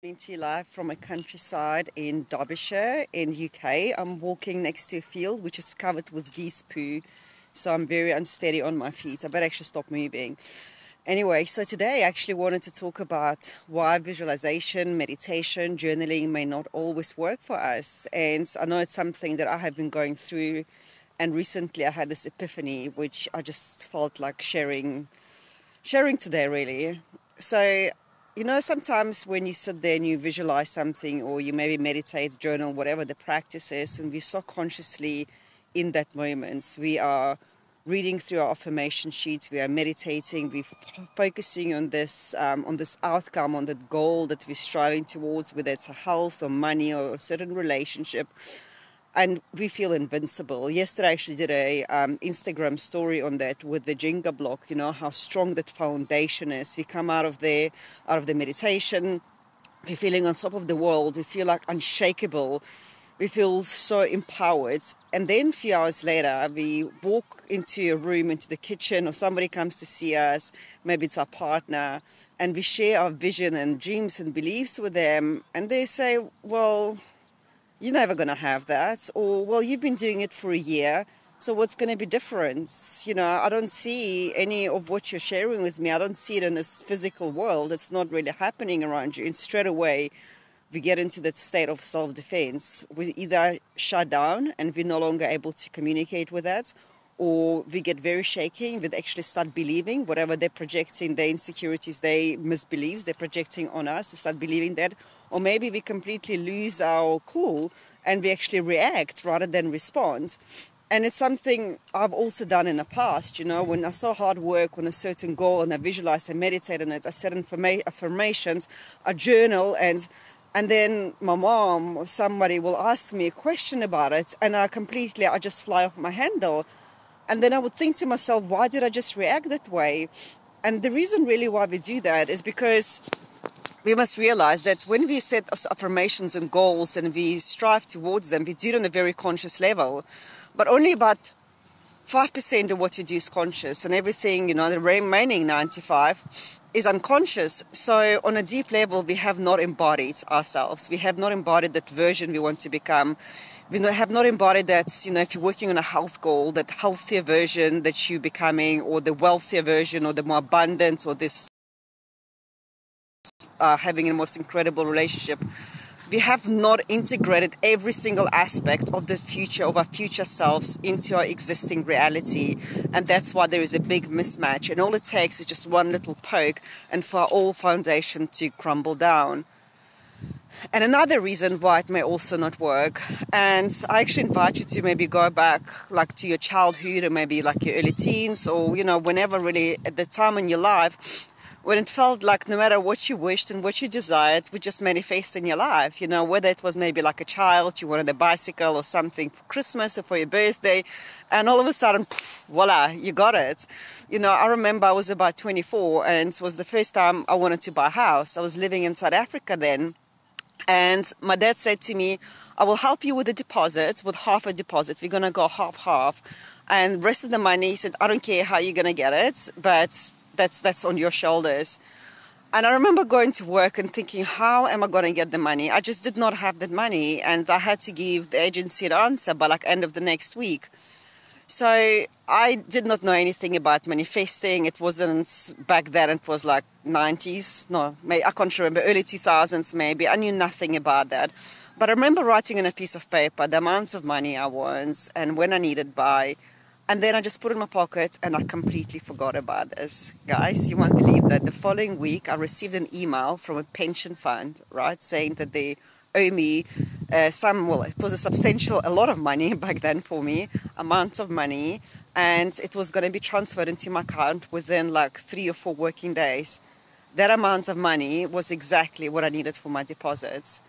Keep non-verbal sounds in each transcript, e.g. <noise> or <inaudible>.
to you live from a countryside in Derbyshire in UK. I'm walking next to a field which is covered with geese poo, so I'm very unsteady on my feet. I better actually stop moving. Anyway, so today I actually wanted to talk about why visualization, meditation, journaling may not always work for us. And I know it's something that I have been going through, and recently I had this epiphany which I just felt like sharing sharing today really. So you know, sometimes when you sit there and you visualize something or you maybe meditate, journal, whatever the practice is, and we're so consciously in that moment, we are reading through our affirmation sheets, we are meditating, we're f- focusing on this, um, on this outcome, on that goal that we're striving towards, whether it's a health or money or a certain relationship and we feel invincible. Yesterday, I actually did a um, Instagram story on that with the Jenga block. You know how strong that foundation is. We come out of there, out of the meditation, we're feeling on top of the world. We feel like unshakable. We feel so empowered. And then a few hours later, we walk into a room, into the kitchen, or somebody comes to see us. Maybe it's our partner, and we share our vision and dreams and beliefs with them. And they say, "Well." You're never going to have that. Or, well, you've been doing it for a year, so what's going to be different? You know, I don't see any of what you're sharing with me. I don't see it in this physical world. It's not really happening around you. And straight away, we get into that state of self defense. We either shut down and we're no longer able to communicate with that, or we get very shaking, we actually start believing whatever they're projecting, their insecurities, their misbeliefs, they're projecting on us. We start believing that. Or maybe we completely lose our cool and we actually react rather than respond. And it's something I've also done in the past, you know, when I saw hard work on a certain goal and I visualized and meditated on it, I set affirmations, I journal and and then my mom or somebody will ask me a question about it and I completely I just fly off my handle and then I would think to myself, why did I just react that way? And the reason really why we do that is because we must realize that when we set affirmations and goals and we strive towards them, we do it on a very conscious level. But only about 5% of what we do is conscious, and everything, you know, the remaining 95 is unconscious. So, on a deep level, we have not embodied ourselves. We have not embodied that version we want to become we have not embodied that, you know, if you're working on a health goal, that healthier version that you're becoming, or the wealthier version, or the more abundant, or this uh, having a most incredible relationship. We have not integrated every single aspect of the future, of our future selves, into our existing reality. And that's why there is a big mismatch. And all it takes is just one little poke, and for our whole foundation to crumble down and another reason why it may also not work. And I actually invite you to maybe go back like to your childhood or maybe like your early teens or, you know, whenever really at the time in your life when it felt like no matter what you wished and what you desired would just manifest in your life. You know, whether it was maybe like a child, you wanted a bicycle or something for Christmas or for your birthday, and all of a sudden, pff, voila, you got it. You know, I remember I was about 24 and it was the first time I wanted to buy a house. I was living in South Africa then and my dad said to me, I will help you with the deposit, with half a deposit. We're going to go half half. And rest of the money, he said, I don't care how you're going to get it, but that's, that's on your shoulders. And I remember going to work and thinking, how am I going to get the money? I just did not have that money. And I had to give the agency an answer by like end of the next week. So I did not know anything about manifesting. It wasn't back then. It was like 90s. No, I can't remember. Early 2000s maybe. I knew nothing about that. But I remember writing on a piece of paper the amounts of money I want and when I needed by. And then I just put it in my pocket and I completely forgot about this. Guys, you won't believe that the following week I received an email from a pension fund, right, saying that they owe me uh, some, well, it was a substantial, a lot of money <laughs> back then for me, amounts of money, and it was going to be transferred into my account within like three or four working days. That amount of money was exactly what I needed for my deposits.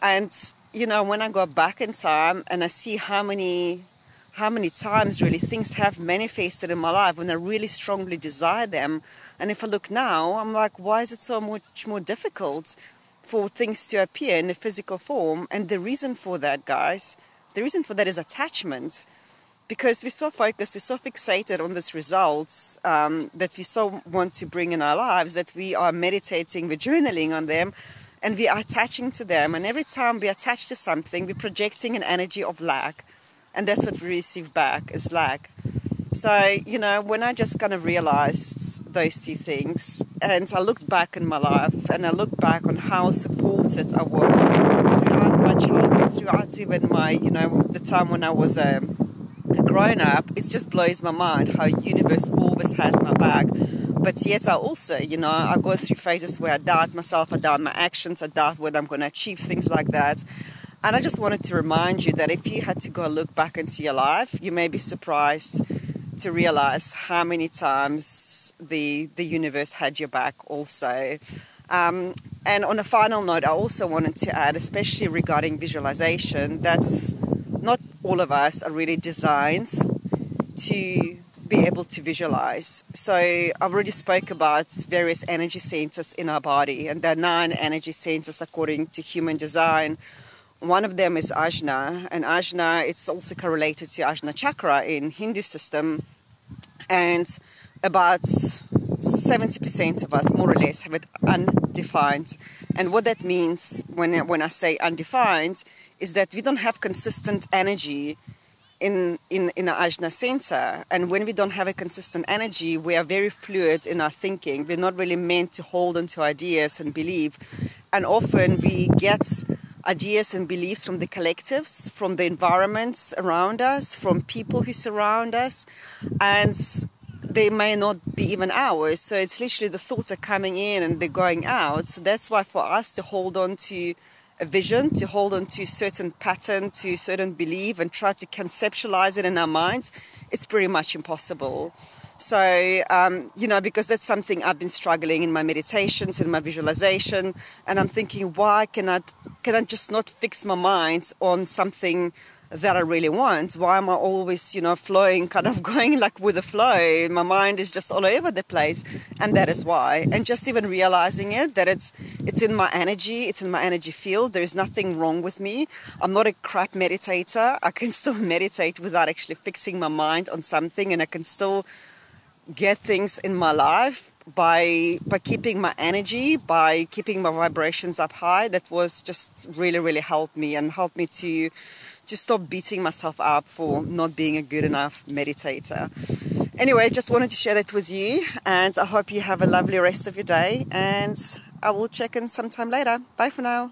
And, you know, when I go back in time and I see how many how many times really things have manifested in my life when I really strongly desire them. And if I look now, I'm like, why is it so much more difficult? for things to appear in a physical form. And the reason for that, guys, the reason for that is attachment. Because we're so focused, we're so fixated on these results um, that we so want to bring in our lives that we are meditating, we're journaling on them, and we are attaching to them. And every time we attach to something, we're projecting an energy of lack, and that's what we receive back is lack. So, you know, when I just kind of realized those two things, and I looked back in my life and I looked back on how supported I was throughout my childhood, throughout even my, you know, the time when I was a, a grown up, it just blows my mind how universe always has my back. But yet I also, you know, I go through phases where I doubt myself, I doubt my actions, I doubt whether I'm going to achieve things like that. And I just wanted to remind you that if you had to go look back into your life, you may be surprised to realize how many times the the universe had your back also. Um, and on a final note, I also wanted to add, especially regarding visualization, that's not all of us are really designed to be able to visualize. So I've already spoke about various energy centers in our body, and there are nine energy centers according to human design. One of them is Ajna, and Ajna it's also correlated to Ajna chakra in Hindu system, and about 70% of us, more or less, have it undefined. And what that means when when I say undefined is that we don't have consistent energy in in in our ajna center. And when we don't have a consistent energy we are very fluid in our thinking. We're not really meant to hold onto ideas and believe. And often we get ideas and beliefs from the collectives, from the environments around us, from people who surround us, and they may not be even ours. So it's literally the thoughts are coming in and they're going out. So that's why for us to hold on to a vision, to hold on to a certain pattern, to certain belief, and try to conceptualize it in our minds, it's pretty much impossible. So, um, you know, because that's something I've been struggling in my meditations, and my visualization, and I'm thinking, why can I, can I just not fix my mind on something that I really want? Why am I always, you know, flowing, kind of <laughs> going like with the flow? My mind is just all over the place, and that is why. And just even realizing it that it's it's in my energy, it's in my energy field. There is nothing wrong with me. I'm not a crap meditator. I can <laughs> still meditate without actually fixing my mind on something, and I can still get things in my life by by keeping my energy by keeping my vibrations up high that was just really really helped me and helped me to just stop beating myself up for not being a good enough meditator. Anyway, just wanted to share that with you, and I hope you have a lovely rest of your day. And I will check in sometime later. Bye for now.